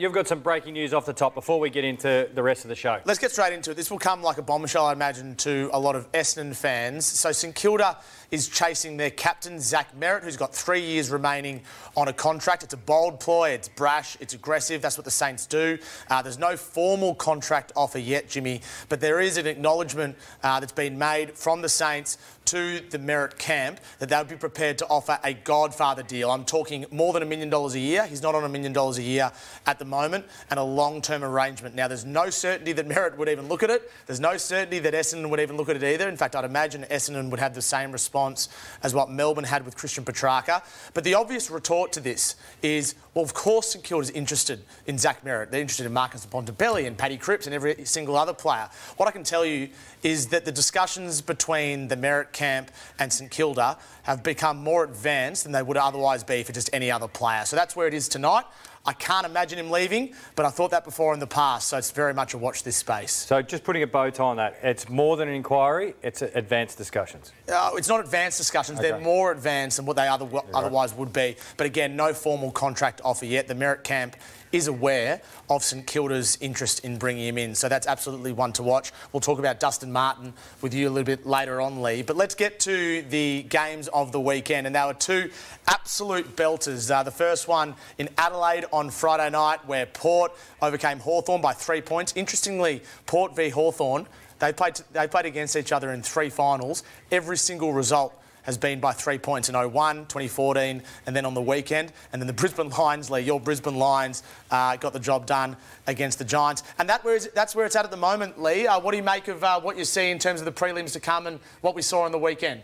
You've got some breaking news off the top before we get into the rest of the show. Let's get straight into it. This will come like a bombshell, I imagine, to a lot of Essendon fans. So St Kilda is chasing their captain, Zach Merrett, who's got three years remaining on a contract. It's a bold ploy, it's brash, it's aggressive. That's what the Saints do. Uh, there's no formal contract offer yet, Jimmy, but there is an acknowledgement uh, that's been made from the Saints to the Merrett camp that they would be prepared to offer a Godfather deal. I'm talking more than a million dollars a year. He's not on a million dollars a year at the moment, and a long-term arrangement. Now, there's no certainty that Merrett would even look at it. There's no certainty that Essendon would even look at it either. In fact, I'd imagine Essendon would have the same response as what Melbourne had with Christian Petracca. But the obvious retort to this is, well, of course St Kilda's interested in Zach Merrett. They're interested in Marcus Bontempelli and Paddy Cripps and every single other player. What I can tell you is that the discussions between the Merrett camp and St Kilda have become more advanced than they would otherwise be for just any other player. So that's where it is tonight. I can't imagine him leaving, but I thought that before in the past, so it's very much a watch this space. So just putting a bow tie on that, it's more than an inquiry, it's advanced discussions. Uh, it's not advanced discussions, okay. they're more advanced than what they other, otherwise would be. But again, no formal contract offer yet. The Merrett camp is aware of St Kilda's interest in bringing him in. So that's absolutely one to watch. We'll talk about Dustin Martin with you a little bit later on, Lee. But let's get to the games of the weekend. And there were two absolute belters. Uh, the first one in Adelaide on Friday night where Port overcame Hawthorn by three points. Interestingly, Port v Hawthorn, they played, they played against each other in three finals. Every single result has been by three points in 01, 2014, and then on the weekend. And then the Brisbane Lions, Lee, your Brisbane Lions uh, got the job done against the Giants. And that where that's where it's at at the moment, Lee. Uh, what do you make of uh, what you see in terms of the prelims to come and what we saw on the weekend?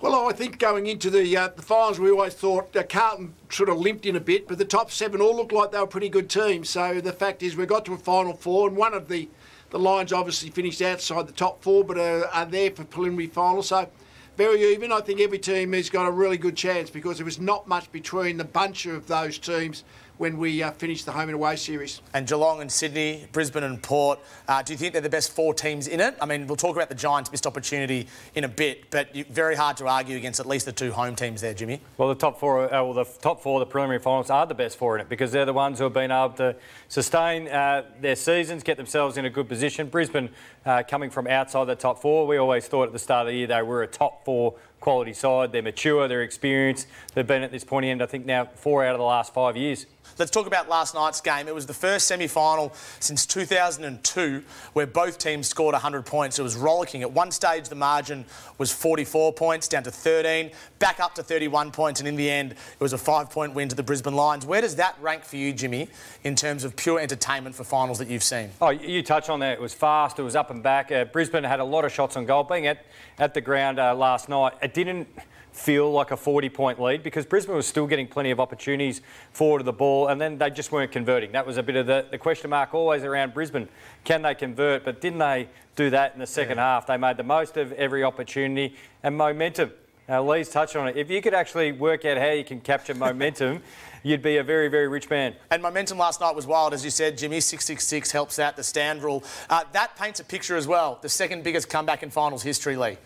Well, I think going into the uh, the finals, we always thought uh, Carlton sort of limped in a bit, but the top seven all looked like they were pretty good teams. So the fact is, we got to a final four, and one of the the Lions obviously finished outside the top four, but are, are there for preliminary final. So very even. I think every team has got a really good chance because there was not much between the bunch of those teams when we uh, finish the home and away series. And Geelong and Sydney, Brisbane and Port, uh, do you think they're the best four teams in it? I mean, we'll talk about the Giants' missed opportunity in a bit, but very hard to argue against at least the two home teams there, Jimmy. Well, the top four, uh, well, the top four, the preliminary finals are the best four in it because they're the ones who have been able to sustain uh, their seasons, get themselves in a good position. Brisbane uh, coming from outside the top four, we always thought at the start of the year they were a top four quality side. They're mature, they're experienced. They've been at this pointy end, I think, now four out of the last five years. Let's talk about last night's game. It was the first semi-final since 2002 where both teams scored 100 points. It was rollicking. At one stage, the margin was 44 points, down to 13, back up to 31 points, and in the end, it was a five-point win to the Brisbane Lions. Where does that rank for you, Jimmy, in terms of pure entertainment for finals that you've seen? Oh, you touch on that. It was fast. It was up and back. Uh, Brisbane had a lot of shots on goal. Being at, at the ground uh, last night, it didn't feel like a 40 point lead because Brisbane was still getting plenty of opportunities forward of the ball and then they just weren't converting. That was a bit of the, the question mark always around Brisbane. Can they convert? But didn't they do that in the second yeah. half? They made the most of every opportunity and momentum. Now, Lee's touched on it. If you could actually work out how you can capture momentum, you'd be a very, very rich man. And momentum last night was wild, as you said. Jimmy, 666 helps out the stand rule. Uh, that paints a picture as well. The second biggest comeback in finals history, Lee.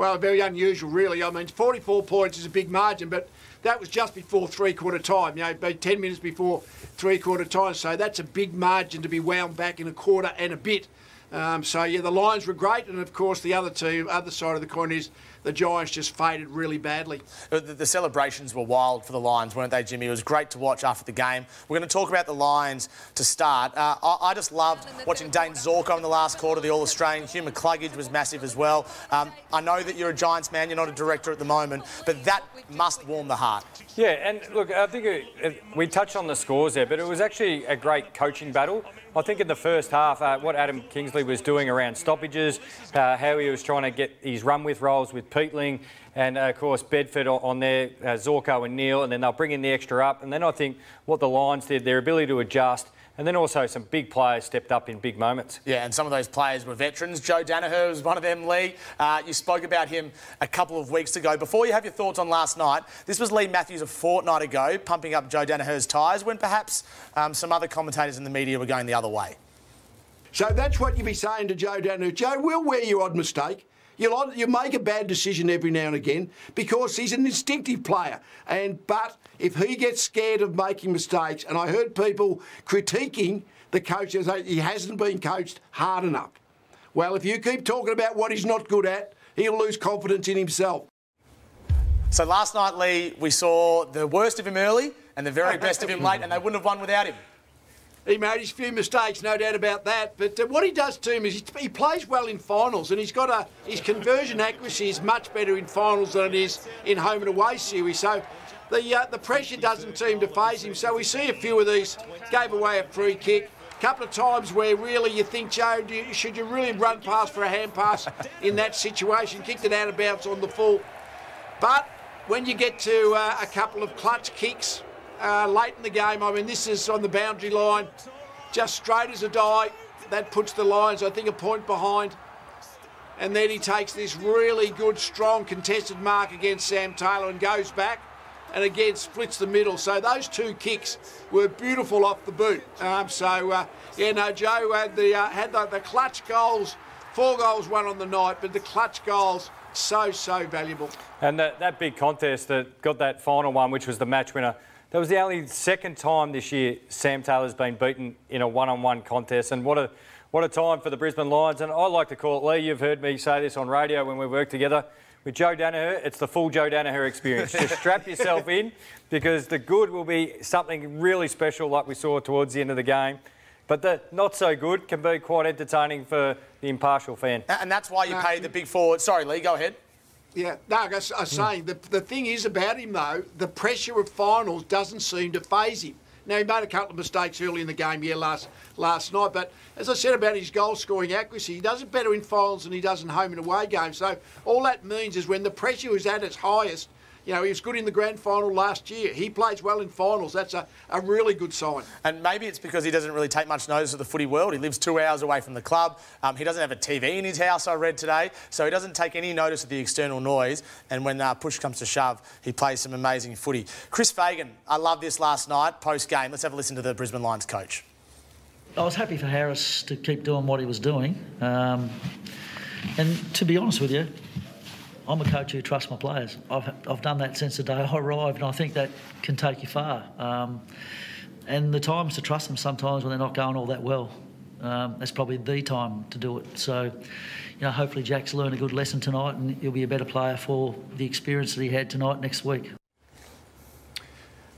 Well, very unusual, really. I mean, 44 points is a big margin, but that was just before three-quarter time, you know, about 10 minutes before three-quarter time. So that's a big margin to be wound back in a quarter and a bit. Um, so yeah, the Lions were great, and of course the other two, other side of the coin is the Giants just faded really badly. The, the, celebrations were wild for the Lions, weren't they, Jimmy? It was great to watch after the game. We're going to talk about the Lions to start. Uh, I, I, just loved watching Dane Zorko in the last quarter, the All-Australian. Hugh McCluggage was massive as well. Um, I know that you're a Giants man, you're not a director at the moment, but that must warm the heart. Yeah, and look, I think it, it, we touched on the scores there, but it was actually a great coaching battle. I think in the first half, uh, what Adam Kingsley was doing around stoppages, uh, how he was trying to get his run with roles with Peatling, and uh, of course Bedford on there, uh, Zorko and Neale, and then they'll bring in the extra up. And then I think what the Lions did, their ability to adjust and then also some big players stepped up in big moments. Yeah, and some of those players were veterans. Joe Daniher was one of them, Lee. Uh, you spoke about him a couple of weeks ago. Before you have your thoughts on last night, this was Lee Matthews a fortnight ago, pumping up Joe Daniher's tyres when perhaps um, some other commentators in the media were going the other way. So that's what you'd be saying to Joe Daniher. Joe, we'll wear your odd mistake. You'll, you make a bad decision every now and again because he's an instinctive player. And but if he gets scared of making mistakes, and I heard people critiquing the coach as he hasn't been coached hard enough. Well, if you keep talking about what he's not good at, he'll lose confidence in himself. So last night, Lee, we saw the worst of him early and the very best of him late, and they wouldn't have won without him. He made his few mistakes, no doubt about that. But uh, what he does to him is he, he, plays well in finals, and he's got a his conversion accuracy is much better in finals than it is in home and away series. So the uh, the pressure doesn't seem to phase him. So we see a few of these. Gave away a free kick. A couple of times where really you think, Joe, you, should you really run past for a hand pass in that situation? Kicked it out of bounds on the full. But when you get to uh, a couple of clutch kicks uh, late in the game, I mean, this is on the boundary line, just straight as a die. That puts the Lions, I think, a point behind. And then he takes this really good, strong, contested mark against Sam Taylor and goes back and again splits the middle. So those two kicks were beautiful off the boot. Um, so, uh, yeah, no, Joe had the, uh, had the, the clutch goals, four goals won on the night, but the clutch goals so, so valuable. And that, that big contest that got that final one, which was the match winner, that was the only second time this year Sam Taylor's been beaten in a one-on-one contest. And what a what a time for the Brisbane Lions. And I like to call it, Lee, you've heard me say this on radio when we work together. With Joe Daniher, it's the full Joe Daniher experience. Just strap yourself in because the good will be something really special like we saw towards the end of the game. But the not so good can be quite entertaining for the impartial fan. And that's why you pay the big forward. Sorry, Lee, go ahead. Yeah, no, I was, I hmm. was saying the, the thing is about him though, the pressure of finals doesn't seem to phase him. Now he made a couple of mistakes early in the game, yeah, last last night. But as I said about his goal scoring accuracy, he does it better in finals than he does in home and away games. So all that means is when the pressure is at its highest, you know, he was good in the grand final last year. He plays well in finals. That's a, a really good sign. And maybe it's because he doesn't really take much notice of the footy world. He lives two hours away from the club. Um, he doesn't have a TV in his house, I read today. So he doesn't take any notice of the external noise. And when uh, push comes to shove, he plays some amazing footy. Chris Fagan, I love this last night, post game. Let's have a listen to the Brisbane Lions coach. I was happy for Harris to keep doing what he was doing. Um, and to be honest with you, I'm a coach who trusts my players. I've, I've done that since the day I arrived, and I think that can take you far. Um, and the times to trust them sometimes when they're not going all that well. Um, that's probably the time to do it. So, you know, hopefully Jack's learned a good lesson tonight and he'll be a better player for the experience that he had tonight next week.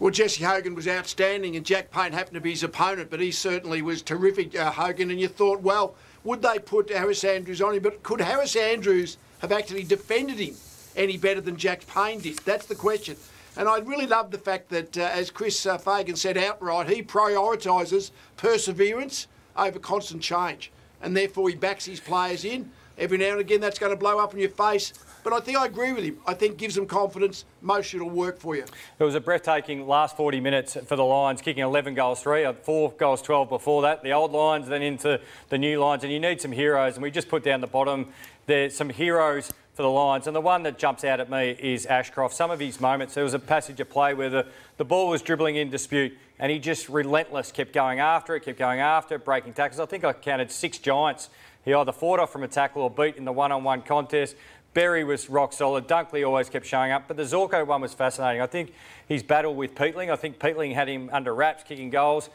Well, Jesse Hogan was outstanding, and Jack Payne happened to be his opponent, but he certainly was terrific, uh, Hogan. And you thought, well, would they put Harris Andrews on him? But could Harris Andrews have actually defended him any better than Jack Payne did? That's the question. And I really love the fact that, uh, as Chris uh, Fagan said outright, he prioritises perseverance over constant change. And therefore, he backs his players in. Every now and again, that's going to blow up in your face. But I think I agree with him. I think gives them confidence. Most it'll work for you. It was a breathtaking last 40 minutes for the Lions, kicking 11 goals, three, uh, four goals, 12 before that. The old Lions, then into the new Lions, and you need some heroes. And we just put down the bottom. There's some heroes for the Lions, and the one that jumps out at me is Ashcroft. Some of his moments, there was a passage of play where the, the ball was dribbling in dispute, and he just relentless, kept going after it, kept going after it, breaking tackles. I think I counted six giants. He either fought off from a tackle or beat in the one-on-one -on -one contest. Berry was rock solid. Dunkley always kept showing up. But the Zorko one was fascinating. I think his battle with Peatling, I think Peatling had him under wraps, kicking goals.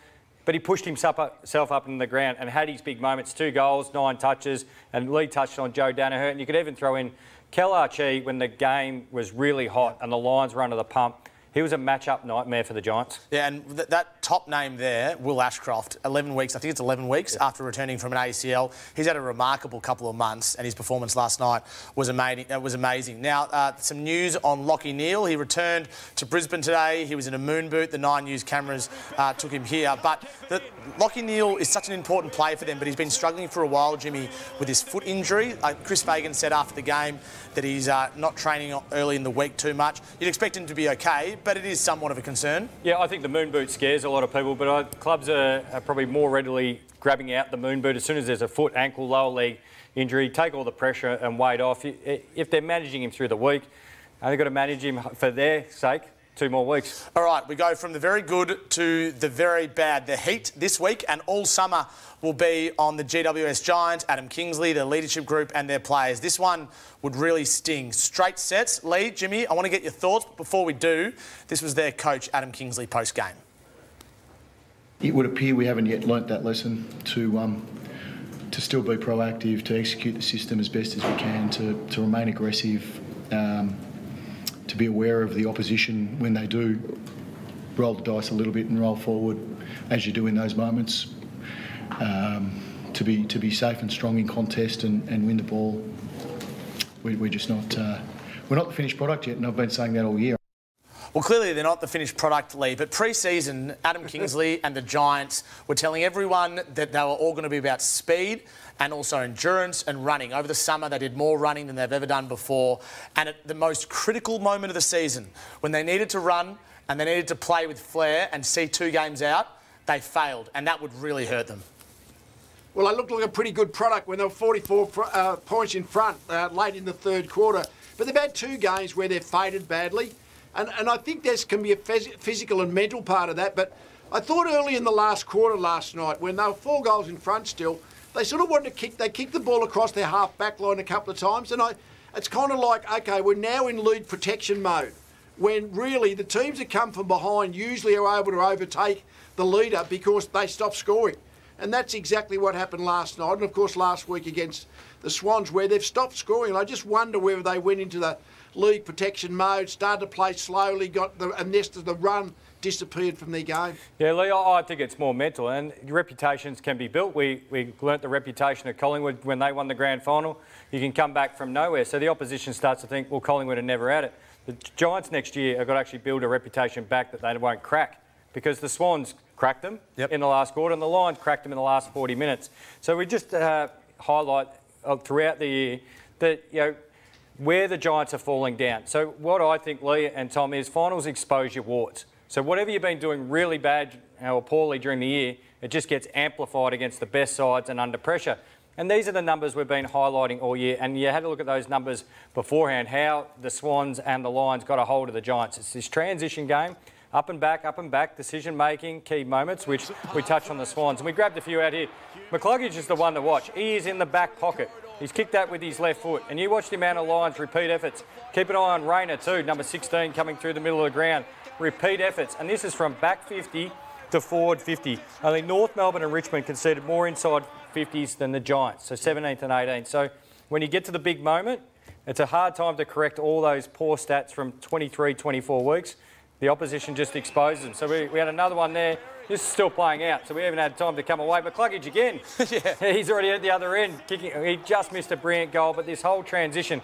But he pushed himself up, in the ground and had his big moments. Two goals, nine touches. And Lee touched on Joe Daniher. And you could even throw in Kel Archie when the game was really hot and the Lions were under the pump. He was a match-up nightmare for the Giants. Yeah, and th that top name there, Will Ashcroft, 11 weeks, I think it's 11 weeks yeah. after returning from an ACL. He's had a remarkable couple of months, and his performance last night was amazing. Uh, was amazing. Now, uh, some news on Lachie Neale. He returned to Brisbane today. He was in a moon boot. The Nine News cameras uh, took him here. But the, Lachie Neale is such an important player for them, but he's been struggling for a while, Jimmy, with his foot injury. Uh, Chris Fagan said after the game that he's uh, not training early in the week too much. You'd expect him to be okay, but it is somewhat of a concern. Yeah, I think the moon boot scares a lot of people, but uh, clubs are, are, probably more readily grabbing out the moon boot as soon as there's a foot, ankle, lower leg injury. Take all the pressure and weight off. If they're managing him through the week, uh, they've got to manage him for their sake two more weeks. All right, we go from the very good to the very bad. The Heat this week and all summer will be on the GWS Giants, Adam Kingsley, their leadership group, and their players. This one would really sting. Straight sets. Lee, Jimmy, I want to get your thoughts. Before we do, this was their coach, Adam Kingsley, post game. It would appear we haven't yet learnt that lesson to um, to still be proactive, to execute the system as best as we can, to, to remain aggressive, um, to be aware of the opposition when they do roll the dice a little bit and roll forward, as you do in those moments. Um, to be to be safe and strong in contest and, and win the ball. We, we're just not uh, we're not the finished product yet, and I've been saying that all year. Well, clearly they're not the finished product, Lee, but pre season, Adam Kingsley and the Giants were telling everyone that they were all going to be about speed and also endurance and running. Over the summer, they did more running than they've ever done before. And at the most critical moment of the season, when they needed to run and they needed to play with flair and see two games out, they failed, and that would really hurt them. Well, they looked like a pretty good product when they were 44 uh, points in front uh, late in the third quarter. But they've had two games where they've faded badly. And, and I think there can be a phys- physical and mental part of that. But I thought early in the last quarter last night, when they were four goals in front still, they sort of wanted to kick. They kicked the ball across their half back line a couple of times. And I, it's kind of like, okay, we're now in lead protection mode. When really the teams that come from behind usually are able to overtake the leader because they stop scoring. And that's exactly what happened last night. And of course, last week against the Swans, where they've stopped scoring. And I just wonder whether they went into the league protection mode, started to play slowly, got the, a nest the run disappeared from their game. Yeah, Lee, I think it's more mental, and reputations can be built. We, we learnt the reputation of Collingwood when they won the grand final. You can come back from nowhere. So the opposition starts to think, well, Collingwood are never had it. The Giants next year have got to actually build a reputation back that they won't crack because the Swans cracked them yep. in the last quarter and the Lions cracked them in the last 40 minutes. So we just uh, highlight uh, throughout the year that, you know, where the Giants are falling down. So what I think, Lee and Tom, is finals expose your warts. So whatever you've been doing really bad or poorly during the year, it just gets amplified against the best sides and under pressure. And these are the numbers we've been highlighting all year. And you had to look at those numbers beforehand, how the Swans and the Lions got a hold of the Giants. It's this transition game up and back, up and back, decision making, key moments, which we touched on the Swans. And we grabbed a few out here. McCluggage is the one to watch. He is in the back pocket. He's kicked that with his left foot. And you watch the amount of Lions repeat efforts. Keep an eye on Rayner too, number 16 coming through the middle of the ground. Repeat efforts. And this is from back 50 to forward 50. Only North Melbourne and Richmond conceded more inside 50s than the Giants, so 17th and 18th. So when you get to the big moment, it's a hard time to correct all those poor stats from 23, 24 weeks the opposition just exposes them. So we, we had another one there. This is still playing out, so we haven't had time to come away. McCluggage again, yeah. he's already at the other end. Kicking, he just missed a brilliant goal, but this whole transition,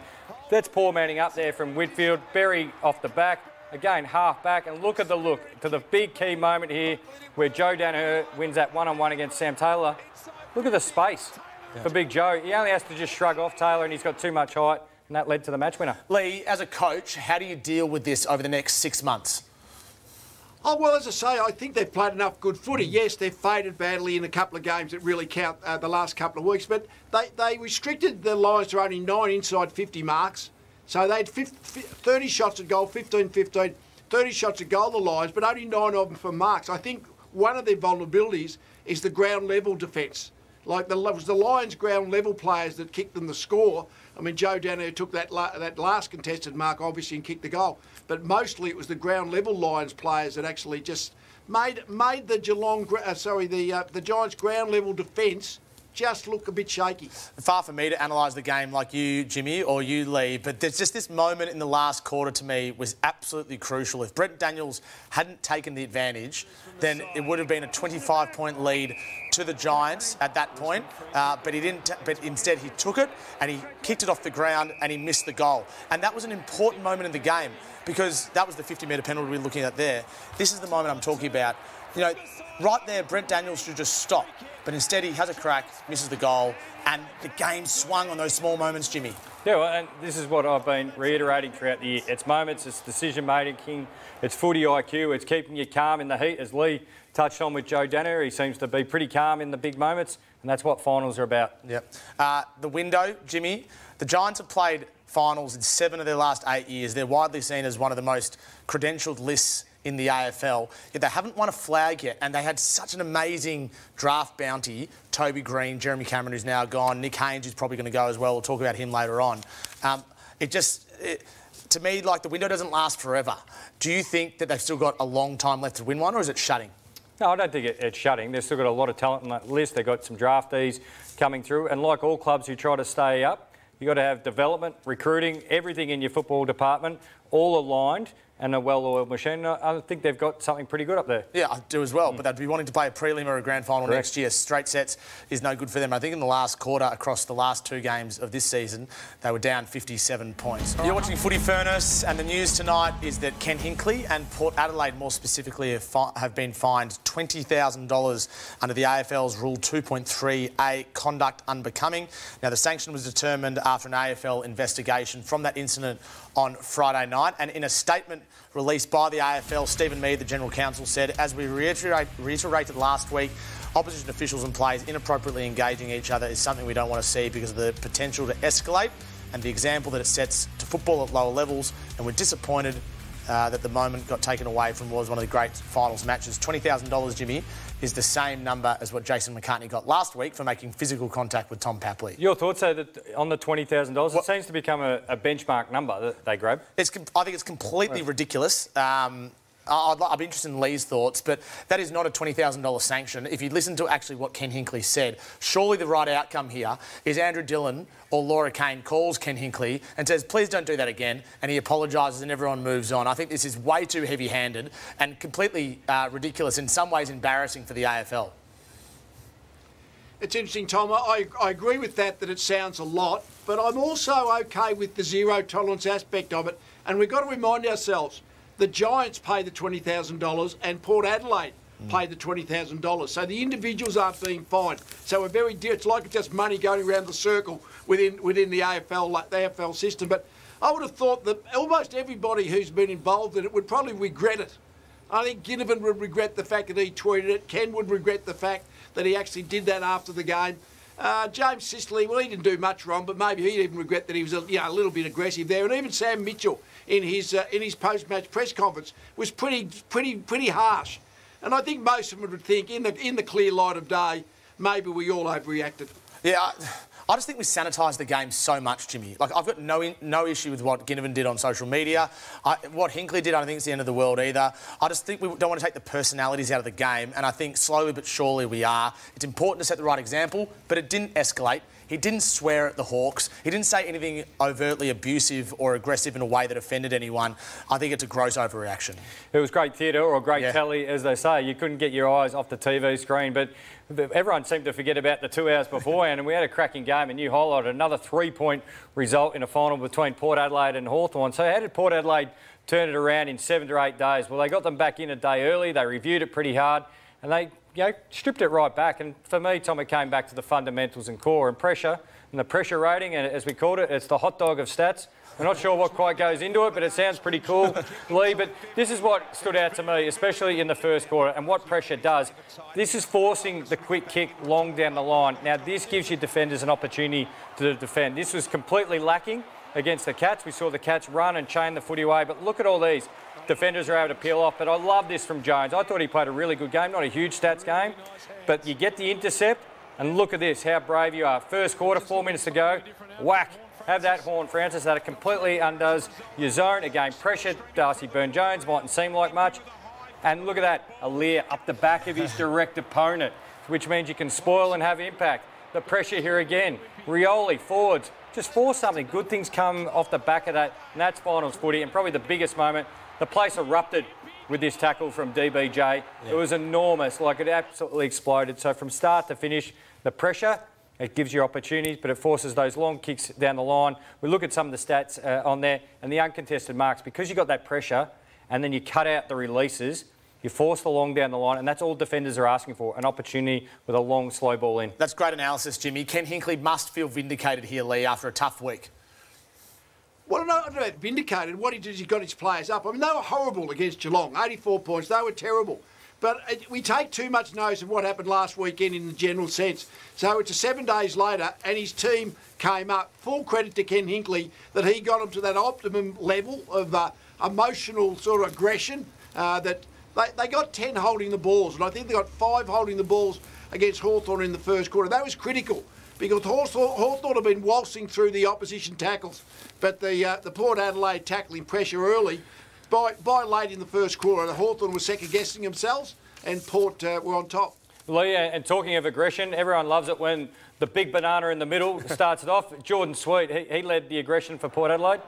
that's poor manning up there from Whitfield. Berry off the back, again half back, and look at the look to the big key moment here where Joe Daniher wins that one-on-one against Sam Taylor. Look at the space yeah. for Big Joe. He only has to just shrug off Taylor, and he's got too much height and that led to the match winner. Lee, as a coach, how do you deal with this over the next six months? Oh, well, as I say, I think they've played enough good footy. Yes, they've faded badly in a couple of games that really count uh, the last couple of weeks, but they, they restricted the Lions to only nine inside 50 marks. So they had 50, 30 shots at goal, 15 15, 30 shots at goal, the Lions, but only nine of them for marks. I think one of their vulnerabilities is the ground level defence. Like the, it was the Lions ground level players that kicked them the score. I mean, Joe Daniher took that la- that last contested mark obviously and kicked the goal, but mostly it was the ground level Lions players that actually just made made the Geelong uh, sorry the uh, the Giants ground level defence just look a bit shaky. Far from me to analyse the game like you, Jimmy, or you, Lee, but there's just this moment in the last quarter to me was absolutely crucial. If Brent Daniels hadn't taken the advantage, then it would have been a 25 point lead to the Giants at that point, uh, but he didn't. But instead, he took it and he kicked it off the ground and he missed the goal. And that was an important moment in the game because that was the 50 metre penalty we are looking at there. This is the moment I'm talking about. You know, right there, Brent Daniels should just stop, but instead he has a crack, misses the goal, and the game swung on those small moments, Jimmy. Yeah, well, and this is what I've been reiterating throughout the year. It's moments, it's decision making, it's footy IQ, it's keeping you calm in the heat, as Lee touched on with Joe Daniher, He seems to be pretty calm in the big moments, and that's what finals are about. Yep. Uh, the window, Jimmy, the Giants have played finals in seven of their last eight years. They're widely seen as one of the most credentialed lists in the AFL, yet they haven't won a flag yet, and they had such an amazing draft bounty. Toby Green, Jeremy Cameron, who's now gone, Nick Haynes, who's probably going to go as well. We'll talk about him later on. Um, it just, it, to me, like the window doesn't last forever. Do you think that they've still got a long time left to win one, or is it shutting? No, I don't think it, it's shutting. They've still got a lot of talent on that list. They've got some draftees coming through, and like all clubs who try to stay up, you've got to have development, recruiting, everything in your football department all aligned and a well-oiled machine. I think they've got something pretty good up there. Yeah, I do as well, mm. but they'd be wanting to play a prelim or a grand final Correct. next year. Straight sets is no good for them. I think in the last quarter, across the last two games of this season, they were down 57 points. You're watching Footy Furnace, and the news tonight is that Ken Hinkley and Port Adelaide, more specifically, have, fi- have been fined $20,000 under the AFL's Rule 2.3A, conduct unbecoming. Now, the sanction was determined after an AFL investigation from that incident on Friday night, and in a statement released by the AFL, Stephen Meade, the General Counsel, said, as we reiterate, reiterated last week, opposition officials and players inappropriately engaging each other is something we don't want to see because of the potential to escalate and the example that it sets to football at lower levels. And we're disappointed uh, that the moment got taken away from what was one of the great finals matches. $20,000, Jimmy, is the same number as what Jason McCartney got last week for making physical contact with Tom Papley. Your thoughts are that on the $20,000, it seems to become a, a, benchmark number that they grab? It's, I think it's completely ridiculous. Um, I'd, I'd, be interested in Lee's thoughts, but that is not a $20,000 sanction. If you listen to actually what Ken Hinkley said, surely the right outcome here is Andrew Dillon or Laura Kane calls Ken Hinkley and says, please don't do that again, and he apologises and everyone moves on. I think this is way too heavy-handed and completely uh, ridiculous, in some ways embarrassing for the AFL. It's interesting, Tom. I, I agree with that, that it sounds a lot, but I'm also okay with the zero tolerance aspect of it, and we've got to remind ourselves – the Giants pay the $20,000 and Port Adelaide mm. pay the $20,000. So the individuals aren't being fined. So we're very, it's like it's just money going around the circle within within the AFL, like the AFL system. But I would have thought that almost everybody who's been involved in it would probably regret it. I think Ginnivan would regret the fact that he tweeted it. Ken would regret the fact that he actually did that after the game. Uh, James Sicily, well, he didn't do much wrong, but maybe he'd even regret that he was a, you know, a little bit aggressive there. And even Sam Mitchell, in his uh, in his post-match press conference was pretty pretty pretty harsh. And I think most of them would think, in the in the clear light of day, maybe we all overreacted. Yeah. I, I just think we sanitised the game so much, Jimmy. Like, I've got no in, no issue with what Ginnivan did on social media. I, what Hinkley did, I don't think it's the end of the world either. I just think we don't want to take the personalities out of the game, and I think slowly but surely we are. It's important to set the right example, but it didn't escalate. He didn't swear at the Hawks. He didn't say anything overtly abusive or aggressive in a way that offended anyone. I think it's a gross overreaction. It was great theatre or great yeah. telly, as they say. You couldn't get your eyes off the TV screen, but everyone seemed to forget about the two hours beforehand, and we had a cracking game, and you highlighted another three-point result in a final between Port Adelaide and Hawthorn. So how did Port Adelaide turn it around in seven to eight days? Well, they got them back in a day early. They reviewed it pretty hard, and they you know, stripped it right back. And for me, Tom, it came back to the fundamentals and core and pressure. And the pressure rating, and as we called it, it's the hot dog of stats. I'm not sure what quite goes into it, but it sounds pretty cool, Lee. But this is what stood out to me, especially in the first quarter, and what pressure does. This is forcing the quick kick long down the line. Now, this gives your defenders an opportunity to defend. This was completely lacking against the Cats. We saw the Cats run and chain the footy away, but look at all these defenders are able to peel off. But I love this from Jones. I thought he played a really good game, not a huge stats game, but you get the intercept, and look at this, how brave you are. First quarter, four minutes to go, whack. Have that Horne-Francis. That it completely undoes your zone. Again, pressure. Darcy Byrne-Jones mightn't seem like much. And look at that, Aliir up the back of his direct opponent, which means you can spoil and have impact. The pressure here again. Rioli, forwards, just force something. Good things come off the back of that. And that's finals footy. And probably the biggest moment the place erupted with this tackle from DBJ. Yeah. It was enormous, like it absolutely exploded. So from start to finish, the pressure, it gives you opportunities, but it forces those long kicks down the line. We look at some of the stats uh, on there and the uncontested marks. Because you got that pressure and then you cut out the releases, you force the long down the line, and that's all defenders are asking for, an opportunity with a long, slow ball in. That's great analysis, Jimmy. Ken Hinkley must feel vindicated here, Lee, after a tough week. Well, I don't know about vindicated. What he did is he got his players up. I mean, they were horrible against Geelong. 84 points. They were terrible. But we take too much notice of what happened last weekend in the general sense. So it's a seven days later, and his team came up. Full credit to Ken Hinkley that he got them to that optimum level of uh, emotional sort of aggression uh, that they, they got 10 holding the balls, and I think they got five holding the balls against Hawthorn in the first quarter. That was critical because Hawthorn, Hawthorn have been waltzing through the opposition tackles, but the uh, the Port Adelaide tackling pressure early. By, by late in the first quarter, the Hawthorn were second guessing themselves, and Port uh, were on top. Lee, and talking of aggression, everyone loves it when the big banana in the middle starts it off. Jordon Sweet, he, he led the aggression for Port Adelaide.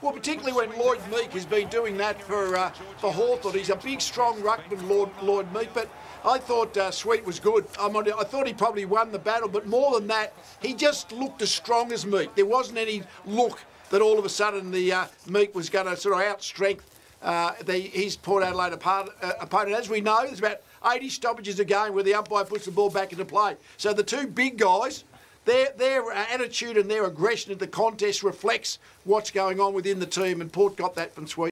Well, particularly when Lloyd Meek has been doing that for uh, for Hawthorn. He's a big, strong ruckman, Lloyd, Lloyd Meek, but I thought uh, Sweet was good. I, mean, I thought he probably won the battle, but more than that, he just looked as strong as Meek. There wasn't any look that all of a sudden the uh, Meek was going to sort of outstrength uh, the, his Port Adelaide apart, uh, opponent. As we know, there's about 80 stoppages a game where the umpire puts the ball back into play. So the two big guys, their, their attitude and their aggression at the contest reflects what's going on within the team, and Port got that from Sweet.